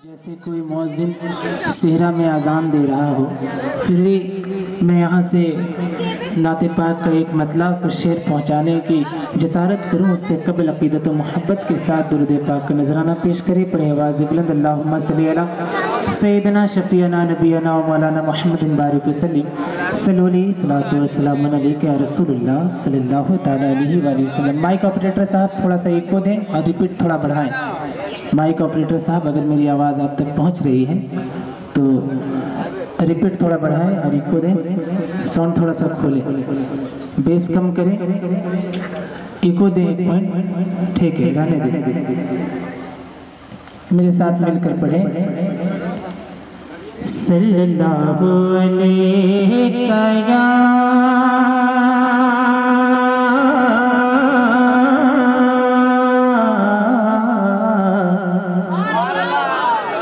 जैसे कोई मौजिन सेहरा में अजान दे रहा हो। फिर भी मैं यहाँ से नाते पाक का एक मतला को शेर पहुँचाने की जसारत करूँ, उससे कबल अकीदत मोहब्बत के साथ दुरुद पाक का नजराना पेश करे। पढ़े आवाज़ बुलंद सैदना शफ़ीना नबीना मौलाना मोहम्मद बारिक ताला अलैहि वसल्लम। माइक ऑपरेटर साहब, थोड़ा सा एक को दें और रिपीट थोड़ा बढ़ाएँ। माइक ऑपरेटर साहब, अगर मेरी आवाज़ आप तक पहुँच रही है तो रिपीट थोड़ा बढ़ाएँ और इको दें। साउंड थोड़ा सा खोलें। बेस कम करें। इको दें एक पॉइंट ठीक है रहने दें। मेरे साथ मिलकर पढ़ें। सल्लल्लाहु अलैहि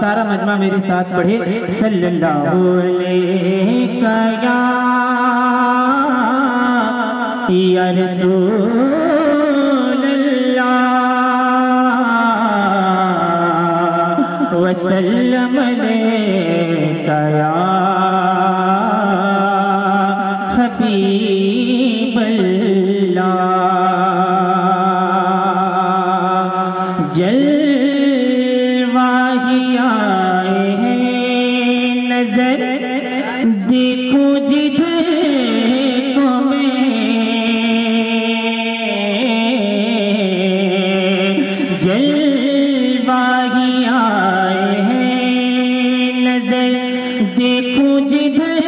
सारा मजमा मेरे साथ पढ़े। सल्लल्लाहु अलैका या रसूल अल्लाह वसल्लम अलैका या हबीब अल्लाह जलवाही आए हैं नज़र। देखो जिधर को मैं। जलवाही आए हैं नज़र। देखो जिधर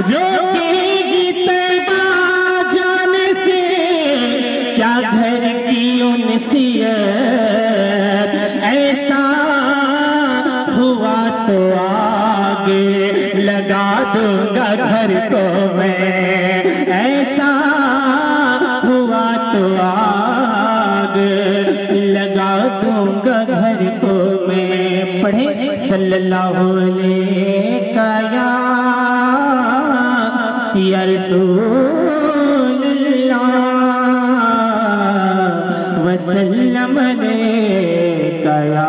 घर की तो आगे लगा दूँगा घर को मैं। ऐसा हुआ तो आगे लगा दूँगा घर को मैं। पढ़े सल्लल्लाहु अलैहि सूल्ल्ला वसले कया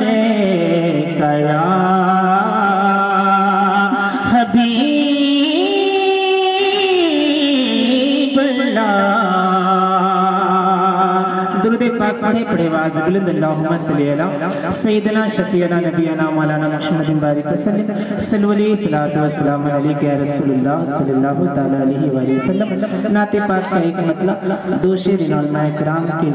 वसले कया पाक पढ़े पढ़े आवाज़ बुलंद अल्लाहुम्मा सल्ली अला मौलाना मुहम्मद बारिक वसल्लम सल्लल्लाहु सलातु वसलाम अलैका या रसूलुल्लाह सल्लल्लाहु ताला अलैहि वसल्लम। नाते पाक का एक मतलब दो शेर इनामा कराम के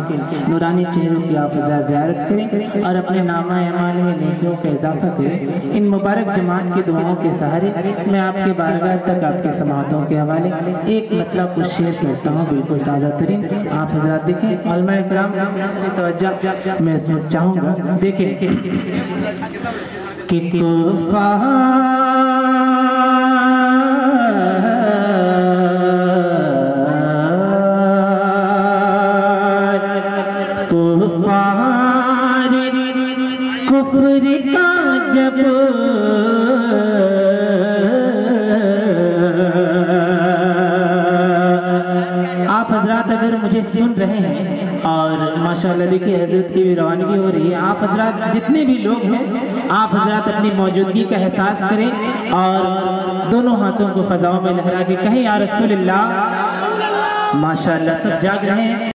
नूरानी चेहरों की आफजा ज़ियारत करें और अपने नामा अमाल में नेकियों का इजाफा करें। इन मुबारक जमात की दुआओं के सहारे मैं आपके बारगाह तक आपकी समातों के हवाले एक मतलब कुछ शेयर करता हूँ, बिल्कुल ताज़ा तरीन। आप हजरात देखें अलमा कराम से तवज्जा मैं इसमें चाहूँगा। देखें कि कुफर का जब आप हजरात अगर मुझे सुन रहे हैं और माशाल्लाह देखिए, हज़रत की भी रवानगी हो रही है। आप हजरात, जितने भी लोग हैं, आप हजरात अपनी मौजूदगी का एहसास करें और दोनों हाथों को फजाओं में लहरा के कहें यार रसूल माशा सब जाग रहे हैं।